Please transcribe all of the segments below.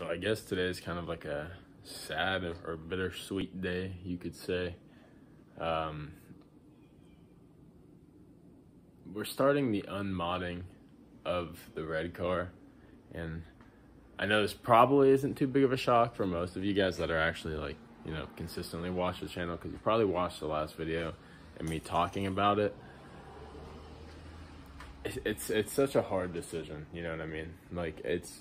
So I guess today is kind of like a sad or bittersweet day, you could say. Um, we're starting the unmodding of the red car, and I know this probably isn't too big of a shock for most of you guys that are actually like, you know, consistently watch the channel because you probably watched the last video and me talking about it. It's it's such a hard decision, you know what I mean? Like it's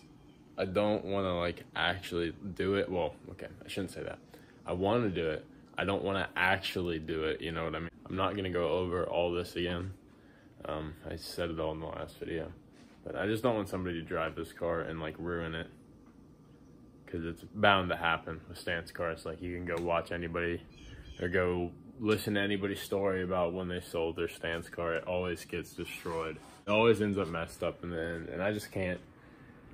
I don't want to like actually do it. Well, okay, I shouldn't say that. I want to do it. I don't want to actually do it. You know what I mean? I'm not gonna go over all this again. Um, I said it all in the last video, but I just don't want somebody to drive this car and like ruin it because it's bound to happen with stance cars. Like you can go watch anybody or go listen to anybody's story about when they sold their stance car. It always gets destroyed. It always ends up messed up in the end, and I just can't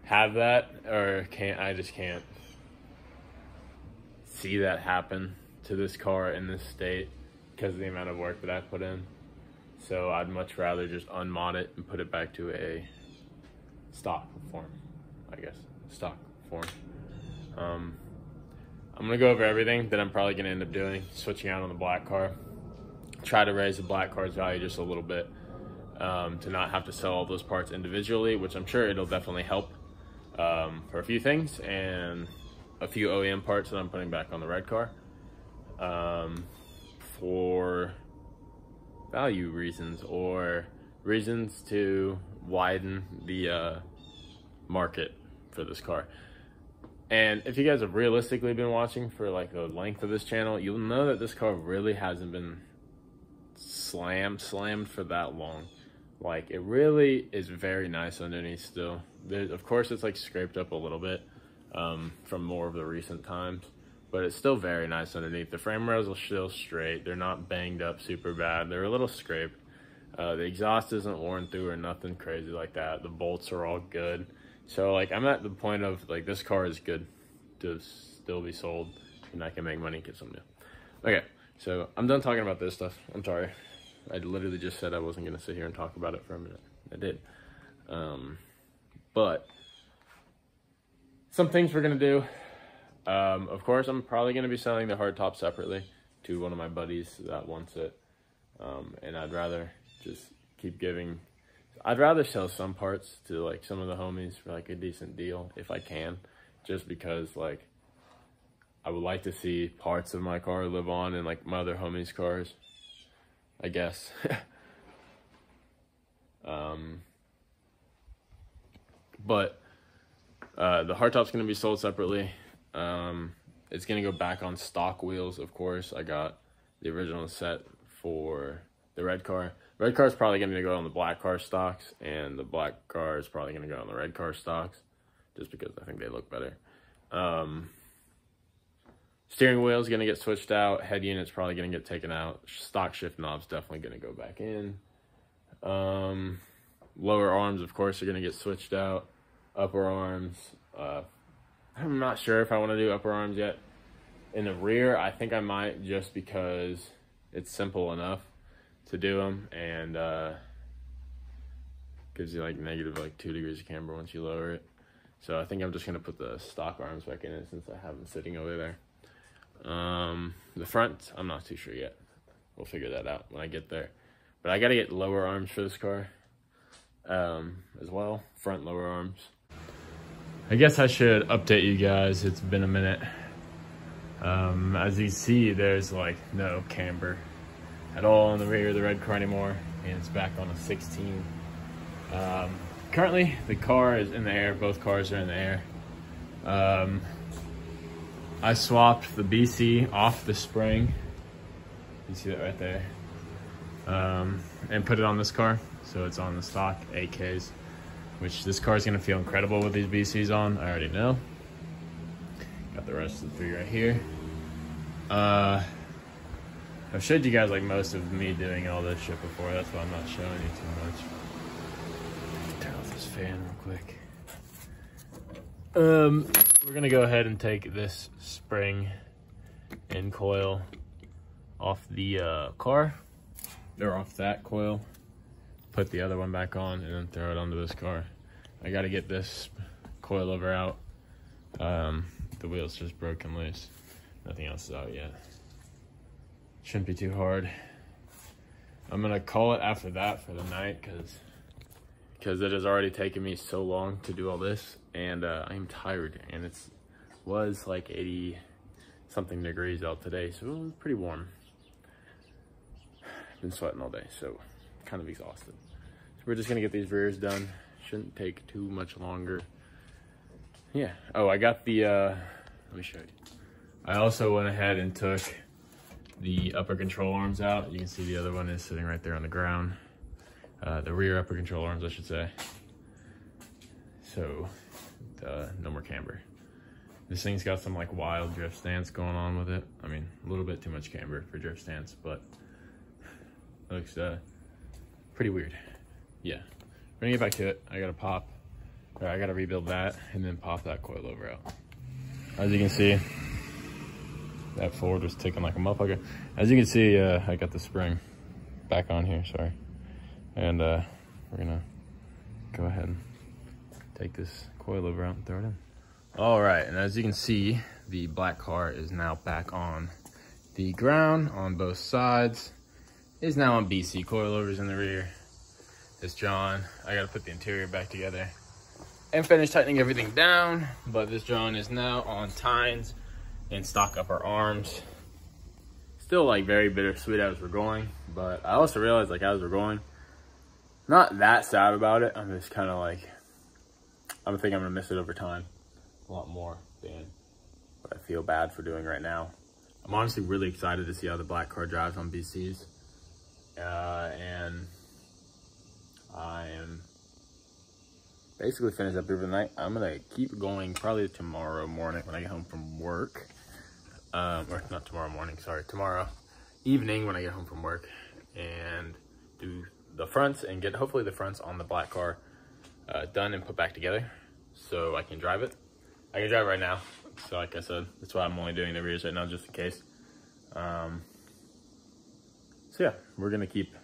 have that or can't I just can't see that happen to this car in this state because of the amount of work that I put in. So I'd much rather just unmod it and put it back to a stock form, I guess, stock form. Um, I'm gonna go over everything that I'm probably gonna end up doing, switching out on the black car. Try to raise the black car's value just a little bit um, to not have to sell all those parts individually, which I'm sure it'll definitely help um, for a few things and a few OEM parts that I'm putting back on the red car um, for value reasons or reasons to widen the uh, market for this car. And if you guys have realistically been watching for like the length of this channel, you'll know that this car really hasn't been slammed, slammed for that long. Like it really is very nice underneath still. Of course, it's like scraped up a little bit um, from more of the recent times, but it's still very nice underneath. The frame rails are still straight. They're not banged up super bad. They're a little scraped. Uh, the exhaust isn't worn through or nothing crazy like that. The bolts are all good. So like I'm at the point of like this car is good to still be sold and I can make money and get some new. Okay, so I'm done talking about this stuff. I'm sorry. I literally just said I wasn't gonna sit here and talk about it for a minute. I did. Um, but some things we're gonna do. Um, of course, I'm probably gonna be selling the hardtop separately to one of my buddies that wants it. Um, and I'd rather just keep giving. I'd rather sell some parts to like some of the homies for like a decent deal if I can, just because like I would like to see parts of my car live on in like my other homies' cars. I guess. um, but uh, the hardtop's going to be sold separately. Um, it's going to go back on stock wheels, of course. I got the original set for the red car. Red car is probably going to go on the black car stocks, and the black car is probably going to go on the red car stocks, just because I think they look better. Um, Steering wheel is going to get switched out. Head unit's probably going to get taken out. Stock shift knob's definitely going to go back in. Um, lower arms, of course, are going to get switched out. Upper arms, uh, I'm not sure if I want to do upper arms yet. In the rear, I think I might just because it's simple enough to do them and uh, gives you like negative like two degrees of camber once you lower it. So I think I'm just going to put the stock arms back in it since I have them sitting over there. Um, the front, I'm not too sure yet. We'll figure that out when I get there. But I got to get lower arms for this car um, as well. Front lower arms. I guess I should update you guys. It's been a minute. Um, as you see, there's like no camber at all in the rear of the red car anymore. And it's back on a 16. Um, currently, the car is in the air. Both cars are in the air. Um, I swapped the BC off the spring. You see that right there. Um, and put it on this car. So it's on the stock AKs, which this car is gonna feel incredible with these BCs on. I already know. Got the rest of the three right here. Uh, I've showed you guys like most of me doing all this shit before. That's why I'm not showing you too much. Turn off this fan real quick. Um, we're gonna go ahead and take this spring and coil off the uh, car, or off that coil, put the other one back on, and then throw it onto this car. I gotta get this coilover out Um, the wheel's just broken loose. Nothing else is out yet. Shouldn't be too hard. I'm gonna call it after that for the night because because it has already taken me so long to do all this and uh, I'm tired and it's was like 80 something degrees out today so it was pretty warm. Been sweating all day so kind of exhausted. So we're just gonna get these rears done. Shouldn't take too much longer. Yeah. Oh, I got the, uh, let me show you. I also went ahead and took the upper control arms out. You can see the other one is sitting right there on the ground. Uh, the rear upper control arms, I should say. So, uh, no more camber. This thing's got some like wild drift stance going on with it. I mean, a little bit too much camber for drift stance, but looks uh, pretty weird. Yeah, we're gonna get back to it. I gotta pop, I gotta rebuild that and then pop that coilover out. As you can see, that Ford was ticking like a motherfucker. As you can see, uh, I got the spring back on here, sorry. And uh, we're gonna go ahead and take this coilover out and throw it in. All right, and as you can see, the black car is now back on the ground on both sides. Is now on BC coilovers in the rear. This John, I gotta put the interior back together and finish tightening everything down. But this John is now on Teins and stock upper arms. Still like very bittersweet as we're going, but I also realized like as we're going, not that sad about it. I'm just kind of like, I am think I'm gonna miss it over time a lot more than what I feel bad for doing right now. I'm honestly really excited to see how the black car drives on BCs. Uh, and I am basically finished up here for the night. I'm gonna keep going probably tomorrow morning when I get home from work um, or not tomorrow morning, sorry, tomorrow evening when I get home from work and do the fronts and get hopefully the fronts on the black car uh, done and put back together so I can drive it. I can drive right now. So like I said, that's why I'm only doing the rears right now just in case. Um, so yeah, we're gonna keep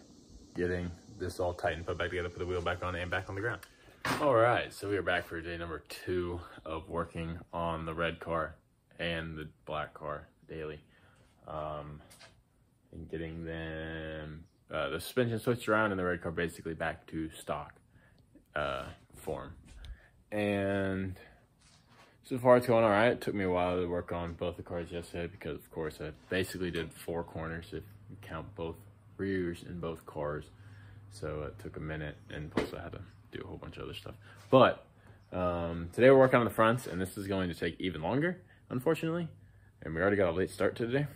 getting this all tight and put back together, put the wheel back on and back on the ground. All right, so we are back for day number two of working on the red car and the black car daily. Um, and getting them, uh, the suspension switched around and the red car basically back to stock uh, form. And so far it's going all right. It took me a while to work on both the cars yesterday because of course I basically did four corners if you count both rears in both cars. So it took a minute and plus I had to do a whole bunch of other stuff. But um, today we're working on the fronts and this is going to take even longer unfortunately. And we already got a late start today.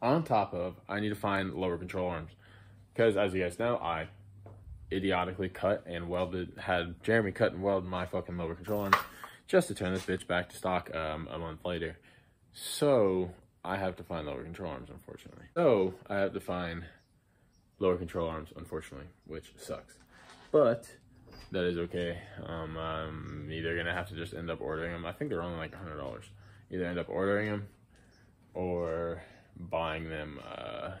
On top of, I need to find lower control arms. Because as you guys know, I idiotically cut and welded, had Jeremy cut and weld my fucking lower control arms just to turn this bitch back to stock um, a month later. So I have to find lower control arms, unfortunately. So I have to find lower control arms, unfortunately, which sucks. But that is okay. Um, I'm either gonna have to just end up ordering them. I think they're only like hundred dollars either end up ordering them or buying them uh,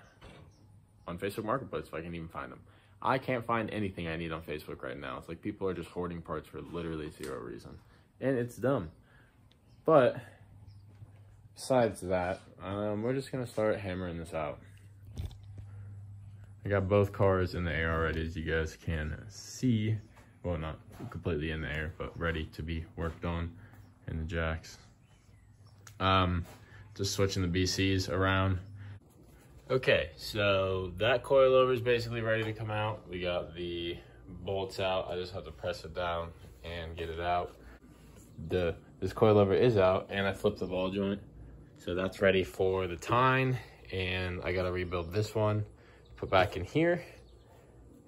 on Facebook Marketplace if I can even find them. I can't find anything I need on Facebook right now. It's like people are just hoarding parts for literally zero reason. And it's dumb. But besides that, um, we're just going to start hammering this out. I got both cars in the air already, as you guys can see. Well, not completely in the air, but ready to be worked on in the jacks. Um, just switching the BCs around. Okay, so that coilover is basically ready to come out. We got the bolts out. I just have to press it down and get it out. The This coilover is out and I flipped the ball joint. So that's ready for the Tein and I gotta rebuild this one, put back in here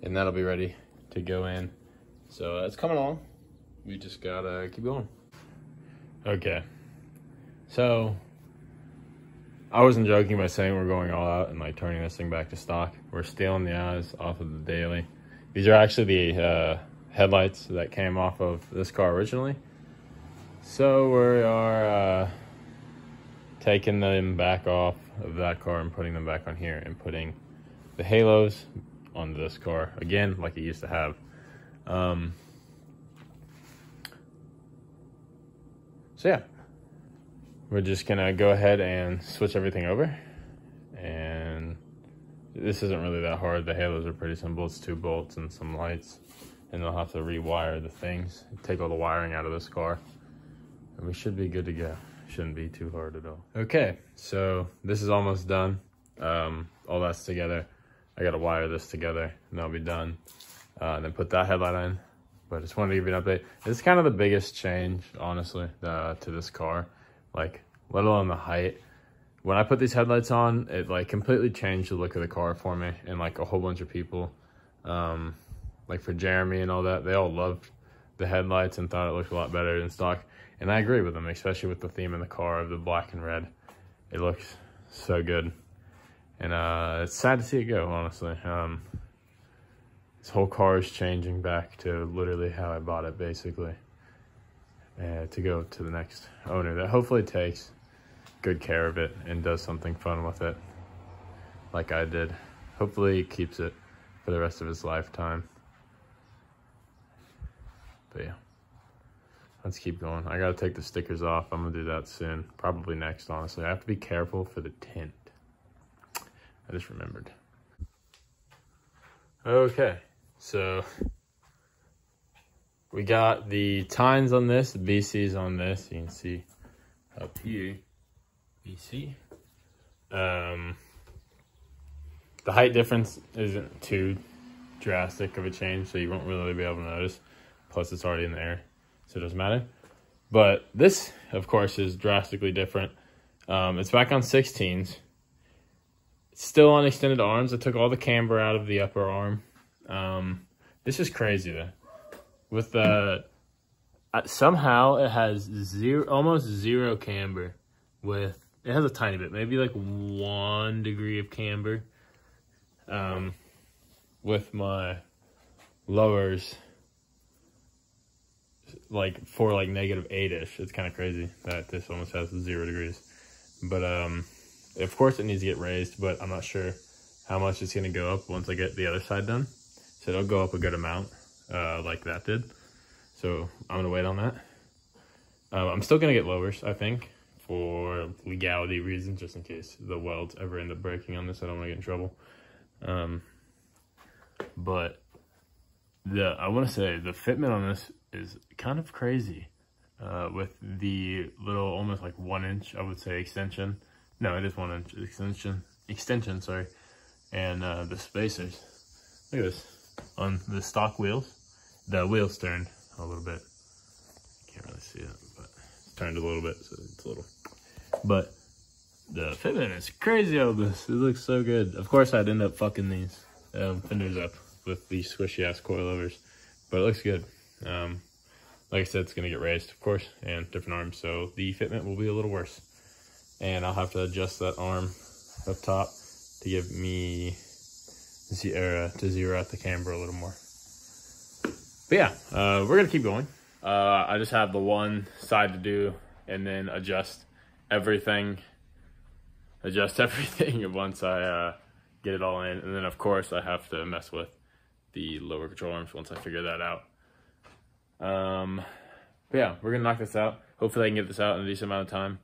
and that'll be ready to go in. So it's coming along. We just gotta keep going. Okay, so I wasn't joking by saying we're going all out and like turning this thing back to stock. We're stealing the eyes off of the daily. These are actually the uh, headlights that came off of this car originally. So we are uh, taking them back off of that car and putting them back on here and putting the halos on this car again like it used to have. Um, so yeah, we're just gonna go ahead and switch everything over. And this isn't really that hard. The halos are pretty simple. It's two bolts and some lights. And they'll have to rewire the things, take all the wiring out of this car. And we should be good to go. Shouldn't be too hard at all. Okay, so this is almost done. Um, all that's together. I gotta wire this together and that'll be done. Uh, and then put that headlight in. But I just wanted to give you an update. It's kind of the biggest change, honestly, uh, to this car. Like, let alone the height. When I put these headlights on, it like completely changed the look of the car for me and like a whole bunch of people. Um, like for Jeremy and all that, they all loved the headlights and thought it looked a lot better than stock. And I agree with them, especially with the theme in the car of the black and red. It looks so good. And uh, it's sad to see it go, honestly. Um, this whole car is changing back to literally how I bought it, basically. Uh, to go to the next owner that hopefully takes good care of it and does something fun with it like I did. Hopefully he keeps it for the rest of his lifetime. But yeah, let's keep going. I gotta take the stickers off. I'm gonna do that soon. Probably next, honestly. I have to be careful for the tint. I just remembered. Okay, so we got the Teins on this, the BCs on this. You can see up here, BC. Um, the height difference isn't too drastic of a change, so you won't really be able to notice. Plus, it's already in the air, so it doesn't matter. But this, of course, is drastically different. Um, it's back on 16s. It's still on extended arms. I took all the camber out of the upper arm. Um, this is crazy, though. With the... Uh, somehow, it has zero, almost zero camber. With It has a tiny bit, maybe like one degree of camber. Um, with my lowers like for like negative eight ish. It's kind of crazy that this almost has zero degrees. But um, of course it needs to get raised, but I'm not sure how much it's gonna go up once I get the other side done. So it'll go up a good amount, uh, like that did. So I'm gonna wait on that. Um, I'm still gonna get lowers, I think, for legality reasons, just in case the welds ever end up breaking on this. I don't want to get in trouble. Um, but the I want to say the fitment on this is kind of crazy uh, with the little almost like one inch I would say extension no it is one inch extension extension sorry and uh, the spacers look at this on the stock wheels. The wheels turned a little bit. Can't really see it but it's turned a little bit so it's a little. But the fitment is crazy on this it looks so good. Of course I'd end up fucking these um, fenders up with these squishy ass coilovers but it looks good. Um, like I said, it's going to get raised, of course, and different arms, so the fitment will be a little worse. And I'll have to adjust that arm up top to give me zero, to zero out the camber a little more. But yeah, uh, we're going to keep going. Uh, I just have the one side to do and then adjust everything. Adjust everything once I uh, get it all in. And then, of course, I have to mess with the lower control arms once I figure that out. Um, but yeah, we're gonna knock this out. Hopefully I can get this out in a decent amount of time.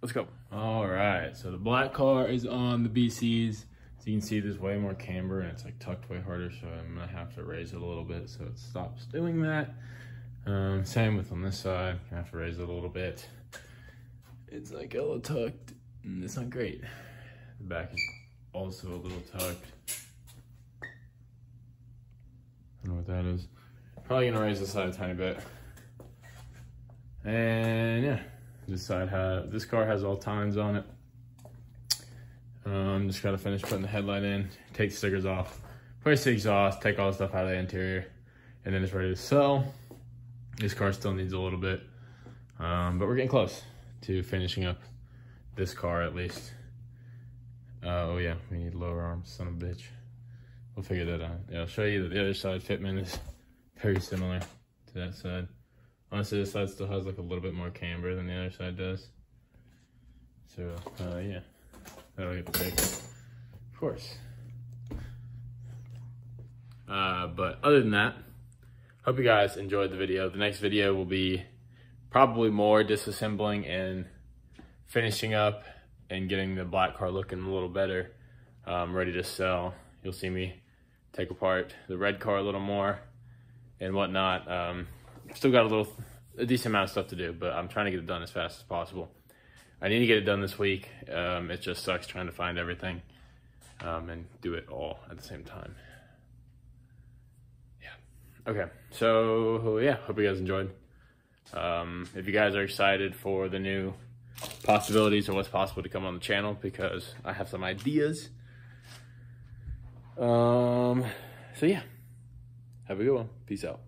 Let's go. All right, so the black car is on the BCs. So you can see there's way more camber and it's like tucked way harder, so I'm gonna have to raise it a little bit so it stops doing that. Um, same with on this side, I have to raise it a little bit. It's like a little tucked, and it's not great. The back is also a little tucked. I don't know what that is. Probably gonna raise this side a tiny bit. And yeah, this side has, this car has all Teins on it. Um, just gotta finish putting the headlight in, take the stickers off, place the exhaust, take all the stuff out of the interior, and then it's ready to sell. This car still needs a little bit, um, but we're getting close to finishing up this car at least. Uh, oh yeah, we need lower arms, son of a bitch. We'll figure that out. Yeah, I'll show you that the other side fitment is very similar to that side. Honestly, this side still has like a little bit more camber than the other side does. So, uh, yeah, that'll get fixed, of course. Uh, but other than that, hope you guys enjoyed the video. The next video will be probably more disassembling and finishing up and getting the black car looking a little better, um, ready to sell. You'll see me take apart the red car a little more and whatnot. Um, still got a little, a decent amount of stuff to do, but I'm trying to get it done as fast as possible. I need to get it done this week. Um, it just sucks trying to find everything um, and do it all at the same time. Yeah. Okay. So yeah, hope you guys enjoyed. Um, if you guys are excited for the new possibilities and what's possible to come on the channel, because I have some ideas. Um, so yeah, have a good one. Peace out.